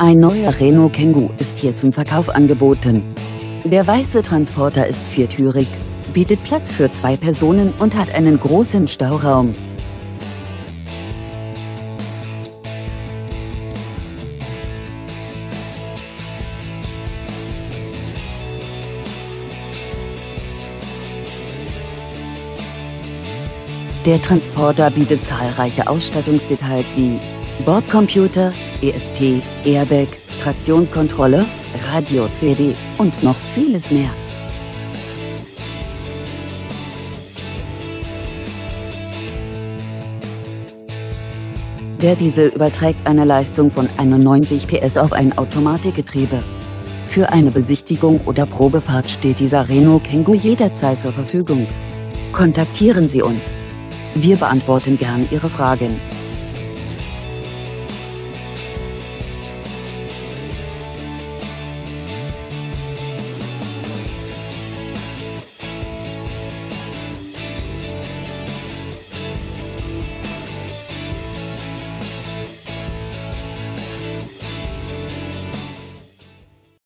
Ein neuer Renault Kangoo ist hier zum Verkauf angeboten. Der weiße Transporter ist viertürig, bietet Platz für zwei Personen und hat einen großen Stauraum. Der Transporter bietet zahlreiche Ausstattungsdetails wie Bordcomputer, ESP, Airbag, Traktionskontrolle, Radio CD und noch vieles mehr. Der Diesel überträgt eine Leistung von 91 PS auf ein Automatikgetriebe. Für eine Besichtigung oder Probefahrt steht dieser Renault Kangoo jederzeit zur Verfügung. Kontaktieren Sie uns. Wir beantworten gern Ihre Fragen.